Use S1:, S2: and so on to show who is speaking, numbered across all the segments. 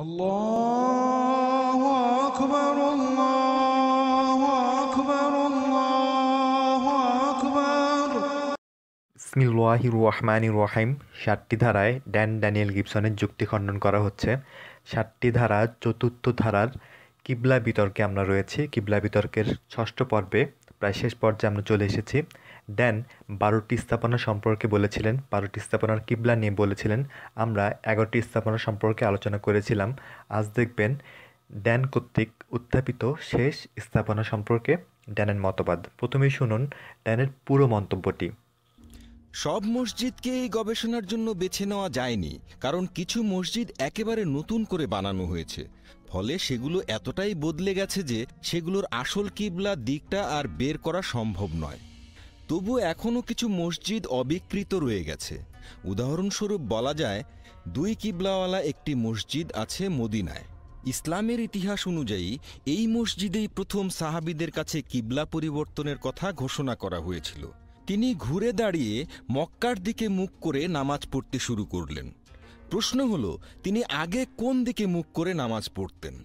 S1: الله أكبر الله أكبر الله أكبر
S2: বিসমিল্লাহির রহমানির রহিম সাতটি ধারায় ড্যান ড্যানিয়েল গিবসনের যুক্তি খণ্ডন করা হচ্ছে সাতটি ধারা চতুর্থ ধারার কিবলা বিতর্কে আমরা রয়েছি কিবলা বিতর্কের ষষ্ঠ পর্বে প্রায় শেষ পর্যায়ে আমরা চলে এসেছি ড্যান বারোটি স্থাপনা সম্পর্কে বলেছিলেন, বারোটি স্থাপনার কিবলা নিয়ে বলেছিলেন। আমরা এগারোটি স্থাপনা সম্পর্কে আলোচনা করেছিলাম। আজ দেখবেন ড্যান কর্তৃক উত্থাপিত শেষ স্থাপনা সম্পর্কে ড্যানের মতবাদ। প্রথমেই শুনুন ড্যানের পুরো মন্তব্যটি।
S3: সব মসজিদকে এই গবেষণার জন্য বেছে নেওয়া যায়নি, কারণ কিছু মসজিদ একেবারে নতুন করে বানানো হয়েছে। ফলে সেগুলো এতটাই বদলে গেছে যে সেগুলোর আসল কিবলা দিকটা আর বের করা সম্ভব নয়। তবু এখনও কিছু মসজিদ অবিকৃত রয়ে গেছে। উদাহরণস্বরূপ বলা যায়, দুই কিবলাওয়ালা একটি মসজিদ আছে মদিনায়। ইসলামের ইতিহাস অনুযায়ী, এই মসজিদেই প্রথম সাহাবিদের কাছে কিবলা পরিবর্তনের কথা ঘোষণা করা হয়েছিল। তিনি ঘুরে দাঁড়িয়ে মক্কার দিকে মুখ করে নামাজ পড়তে শুরু করলেন। প্রশ্ন হল, তিনি আগে কোন দিকে মুখ করে নামাজ পড়তেন?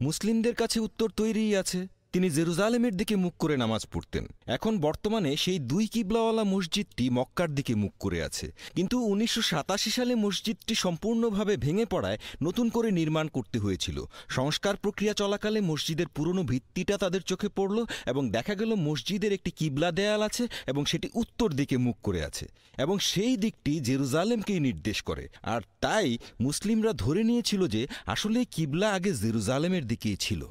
S3: মুসলিমদের কাছে উত্তর তৈরিই আছে। তিনি জেরুজালেমের দিকে মুখ করে নামাজ পড়তেন। এখন বর্তমানে সেই দুই কিবলাওয়ালা মসজিদটি মক্কার দিকে মুখ করে আছে। কিন্তু উনিশশো সাতাশি সালে মসজিদটি সম্পূর্ণভাবে ভেঙে পড়ায় নতুন করে নির্মাণ করতে হয়েছিল। সংস্কার প্রক্রিয়া চলাকালে মসজিদের পুরনো ভিত্তিটা তাদের চোখে পড়ল এবং দেখা গেল মসজিদের একটি কিবলা দেয়াল আছে এবং সেটি উত্তর দিকে মুখ করে আছে। এবং সেই দিকটি জেরুজালেমকেই নির্দেশ করে। আর তাই মুসলিমরা ধরে নিয়েছিল যে আসলে কিবলা আগে জেরুজালেমের দিকেই ছিল।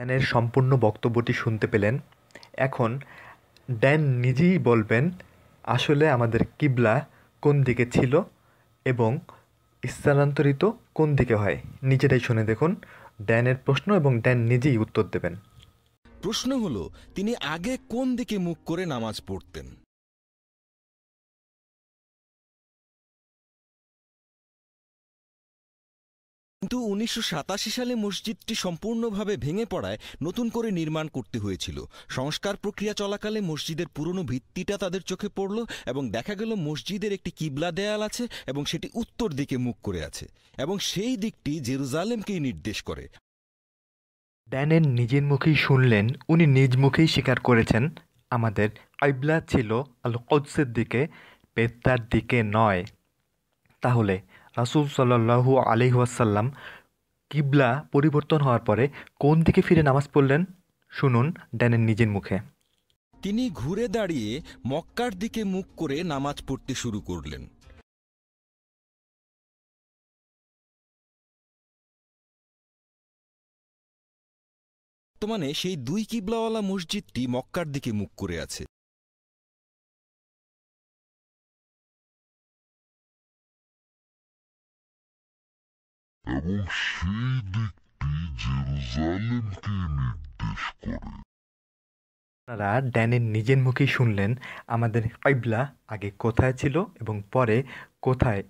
S2: ড্যানের সম্পূর্ণ বক্তব্যটি শুনতে পেলেন। এখন ড্যান নিজেই বলবেন আসলে আমাদের কিবলা কোন দিকে ছিল এবং স্থানান্তরিত কোন দিকে হয়। নিজেরাই শুনে দেখুন ড্যানের প্রশ্ন এবং ড্যান নিজেই উত্তর দেবেন।
S3: প্রশ্ন হলো, তিনি আগে কোন দিকে মুখ করে নামাজ পড়তেন? কিন্তু উনিশশো সালে মসজিদটি সম্পূর্ণভাবে ভেঙে পড়ায় নতুন করে নির্মাণ করতে হয়েছিল। সংস্কার প্রক্রিয়া চলাকালে মসজিদের পুরনো ভিত্তিটা তাদের চোখে পড়ল এবং দেখা গেল মসজিদের একটি কিবলা দেয়াল আছে এবং সেটি উত্তর দিকে মুখ করে আছে এবং সেই দিকটি জেরুজালেমকেই নির্দেশ করে।
S2: ড্যানের নিজের মুখেই শুনলেন, উনি নিজ মুখেই স্বীকার করেছেন, আমাদের আইবলা ছিল আল কদসের দিকে বেত্তার দিকে নয়। তাহলে রাসুল সাল্লাহু আলিহাসাল্লাম কিবলা পরিবর্তন হওয়ার পরে কোন দিকে ফিরে নামাজ পড়লেন? শুনুন ড্যানের নিজের মুখে।
S3: তিনি ঘুরে দাঁড়িয়ে মক্কার দিকে মুখ করে নামাজ পড়তে শুরু করলেন। বর্তমানে সেই দুই কিবলাওয়ালা মসজিদটি মক্কার দিকে মুখ করে আছে।
S4: এবং সেই দিকটি জেরুজালেমকে নির্দেশ করে।
S2: আপনারা ড্যানের নিজের মুখেই শুনলেন আমাদের কাইবলা আগে কোথায় ছিল এবং পরে কোথায়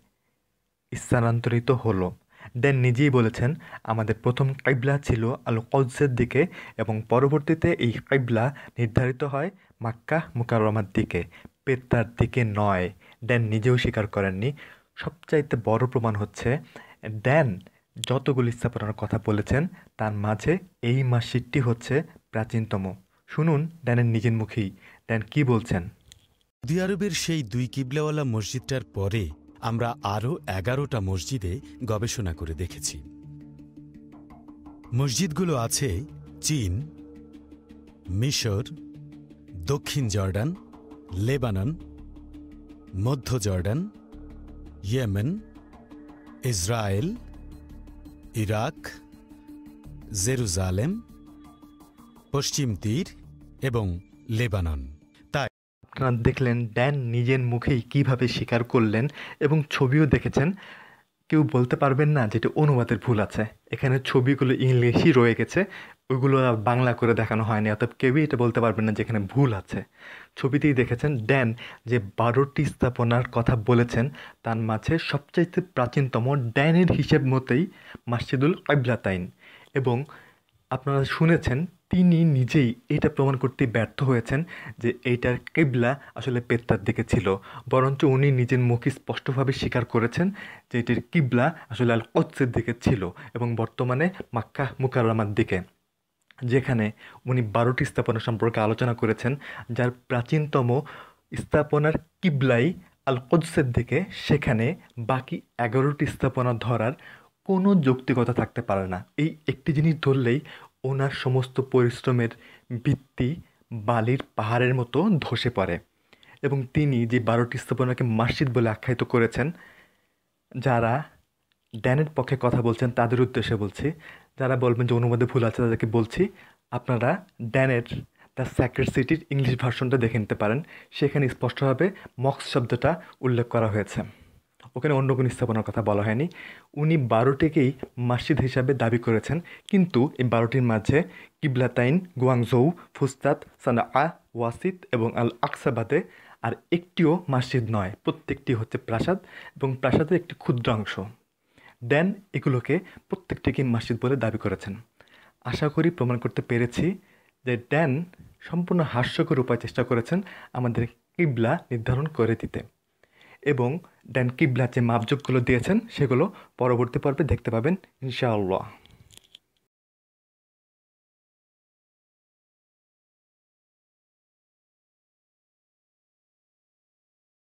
S2: স্থানান্তরিত হলো। ড্যান নিজেই বলেছেন, আমাদের প্রথম কাইবলা ছিল আল কজের দিকে এবং পরবর্তীতে এই কাইবলা নির্ধারিত হয় মাক্কা মুকাররমার দিকে, পেত্তার দিকে নয়। ড্যান নিজেও স্বীকার করেননি। সবচাইতে বড় প্রমাণ হচ্ছে, ড্যান যতগুলি স্থাপনার কথা বলেছেন, তার মাঝে এই মসজিদটি হচ্ছে প্রাচীনতম। শুনুন ড্যানের নিজের মুখেই। ড্যান কি বলছেন?
S5: সৌদি আরবের সেই দুই কিবলাওয়ালা মসজিদটার পরে আমরা আরও এগারোটা মসজিদে গবেষণা করে দেখেছি। মসজিদগুলো আছে চীন, মিশর, দক্ষিণ জর্ডান, লেবানন, মধ্য Jordan, Yemen, Israel Iraq, Jerusalem, পশ্চিম তীর এবং লেবানন। তাই
S2: আপনারা দেখলেন ড্যান নিজের মুখেই কীভাবে স্বীকার করলেন এবং ছবিও দেখেছেন। কেউ বলতে পারবেন না যেটা অনুবাদের ভুল আছে। এখানে ছবিগুলো ইংলিশই রয়ে গেছে ওইগুলো বাংলা করে দেখানো হয়নি অর্থাৎ কেউই এটা বলতে পারবেন না যেখানে ভুল আছে। ছবিতেই দেখেছেন ড্যান যে বারোটি স্থাপনার কথা বলেছেন, তার মাঝে সবচাইতে প্রাচীনতম ড্যানের হিসেব মতেই মাসজিদুল কাবলাতাইন। এবং আপনারা শুনেছেন, তিনি নিজেই এটা প্রমাণ করতে ব্যর্থ হয়েছেন যে এইটার কেবলা আসলে পেত্তার দিকে ছিল। বরঞ্চ উনি নিজের মুখে স্পষ্টভাবে স্বীকার করেছেন যে এটির কিবলা আসলে আল কচ্ছের দিকে ছিল এবং বর্তমানে মাক্কা মুকাররামার দিকে। যেখানে উনি বারোটি স্থাপনা সম্পর্কে আলোচনা করেছেন, যার প্রাচীনতম স্থাপনার কিবলাই আল কোদসের দিকে সেখানে বাকি এগারোটি স্থাপনা ধরার কোনো যৌক্তিকতা থাকতে পারে না। এই একটি জিনিস ধরলেই ওনার সমস্ত পরিশ্রমের ভিত্তি বালির পাহাড়ের মতো ধসে পড়ে এবং তিনি যে বারোটি স্থাপনাকে মসজিদ বলে আখ্যায়িত করেছেন, যারা ড্যানের পক্ষে কথা বলছেন, তাদের উদ্দেশ্যে বলছি। যারা বলবেন যে অনুবাদে ভুল আছে, তাদেরকে বলছি, আপনারা ড্যানের দ্য স্যাক্রেড সিটির ইংলিশ ভার্সনটা দেখে নিতে পারেন। সেখানে স্পষ্টভাবে মক্স শব্দটা উল্লেখ করা হয়েছে। ওখানে অন্য কোনো স্থাপনার কথা বলা হয়নি। উনি বারোটিকেই মসজিদ হিসাবে দাবি করেছেন, কিন্তু এই বারোটির মাঝে কিবলাতাইন গুয়াংজৌ ফুস্তাত সানা আ ওয়াসিদ এবং আল আকসাবাদে আর একটিও মসজিদ নয়। প্রত্যেকটি হচ্ছে প্রাসাদ এবং প্রাসাদের একটি ক্ষুদ্রাংশ। ড্যান এগুলোকে প্রত্যেকটিকে মসজিদ বলে দাবি করেছেন। আশা করি প্রমাণ করতে পেরেছি যে ড্যান সম্পূর্ণ হাস্যকর উপায় চেষ্টা করেছেন আমাদের কিবলা নির্ধারণ করে দিতে। এবং ড্যান কিবলা যে মাপযোগগুলো দিয়েছেন, সেগুলো পরবর্তী পর্বে দেখতে পাবেন, ইনশাআল্লাহ।